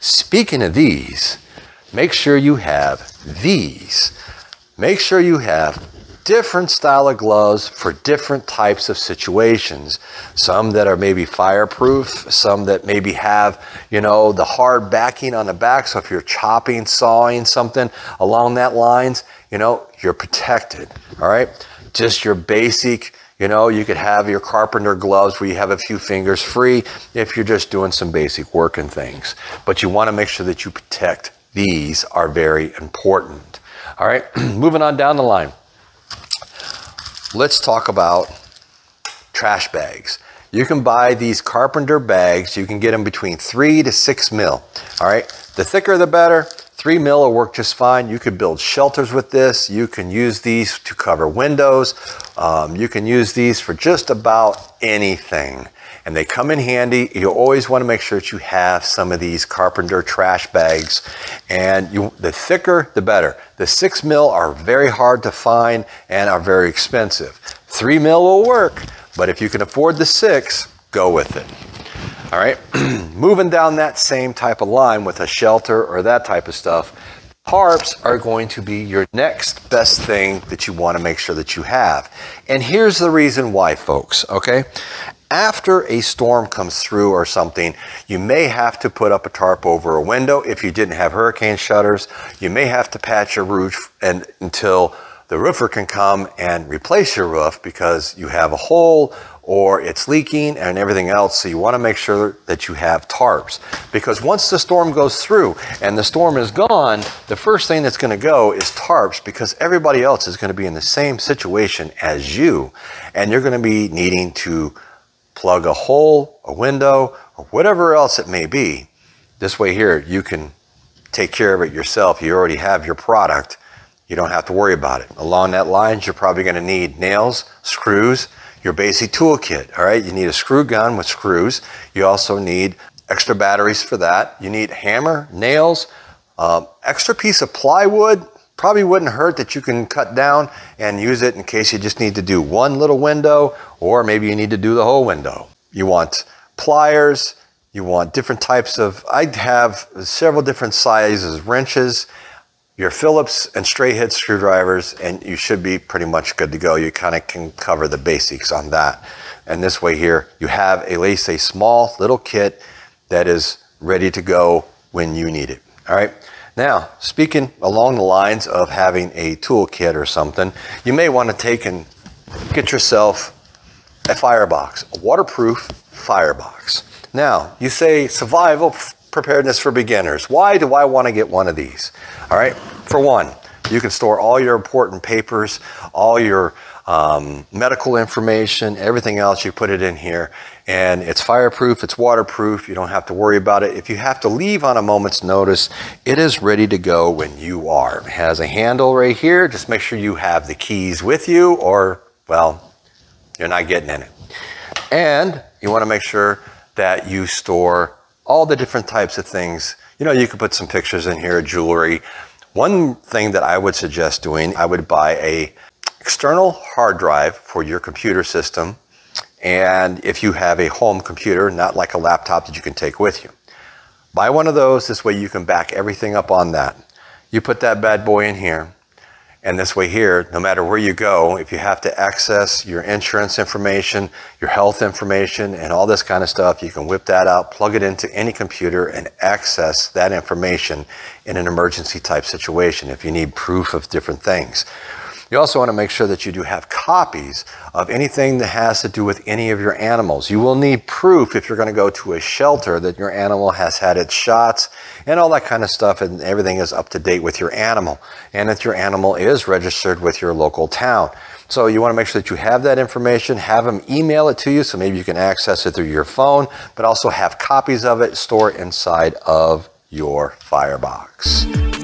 speaking of these, make sure you have these. Make sure you have different style of gloves for different types of situations. Some that are maybe fireproof, some that maybe have, you know, the hard backing on the back. So if you're chopping, sawing something along that lines, you know, you're protected. All right. Just your basic, you know, you could have your carpenter gloves where you have a few fingers free if you're just doing some basic work and things. But you want to make sure that you protect. These are very important. All right, moving on down the line let's talk about trash bags. You can buy these carpenter bags. You can get them between three to six mil. All right. The thicker, the better. Three mil will work just fine. You could build shelters with this. You can use these to cover windows. Um, you can use these for just about anything and they come in handy. You always want to make sure that you have some of these carpenter trash bags and you, the thicker, the better. The six mil are very hard to find and are very expensive. Three mil will work, but if you can afford the six, go with it. All right, moving down that same type of line with a shelter or that type of stuff, Tarps are going to be your next best thing that you want to make sure that you have. And here's the reason why, folks, okay? after a storm comes through or something, you may have to put up a tarp over a window if you didn't have hurricane shutters. You may have to patch your roof and until the roofer can come and replace your roof because you have a hole or it's leaking and everything else. So you want to make sure that you have tarps because once the storm goes through and the storm is gone, the first thing that's going to go is tarps because everybody else is going to be in the same situation as you and you're going to be needing to plug a hole, a window, or whatever else it may be. This way here, you can take care of it yourself. You already have your product. You don't have to worry about it. Along that lines, you're probably going to need nails, screws, your basic toolkit. All right, you need a screw gun with screws. You also need extra batteries for that. You need hammer, nails, um, extra piece of plywood probably wouldn't hurt that you can cut down and use it in case you just need to do one little window or maybe you need to do the whole window. You want pliers, you want different types of, I have several different sizes, wrenches, your Phillips and straight head screwdrivers, and you should be pretty much good to go. You kind of can cover the basics on that. And this way here, you have at least a small little kit that is ready to go when you need it. All right. Now, speaking along the lines of having a toolkit or something, you may want to take and get yourself a firebox, a waterproof firebox. Now, you say survival preparedness for beginners. Why do I want to get one of these? All right, for one, you can store all your important papers, all your um, medical information, everything else, you put it in here. And it's fireproof, it's waterproof, you don't have to worry about it. If you have to leave on a moment's notice, it is ready to go when you are. It has a handle right here. Just make sure you have the keys with you or, well, you're not getting in it. And you want to make sure that you store all the different types of things. You know, you could put some pictures in here, jewelry. One thing that I would suggest doing, I would buy a external hard drive for your computer system. And if you have a home computer, not like a laptop that you can take with you, buy one of those. This way you can back everything up on that. You put that bad boy in here. And this way here, no matter where you go, if you have to access your insurance information, your health information, and all this kind of stuff, you can whip that out, plug it into any computer, and access that information in an emergency type situation if you need proof of different things. You also want to make sure that you do have copies of anything that has to do with any of your animals. You will need proof if you're going to go to a shelter that your animal has had its shots and all that kind of stuff and everything is up to date with your animal and that your animal is registered with your local town. So you want to make sure that you have that information, have them email it to you so maybe you can access it through your phone, but also have copies of it stored inside of your Firebox.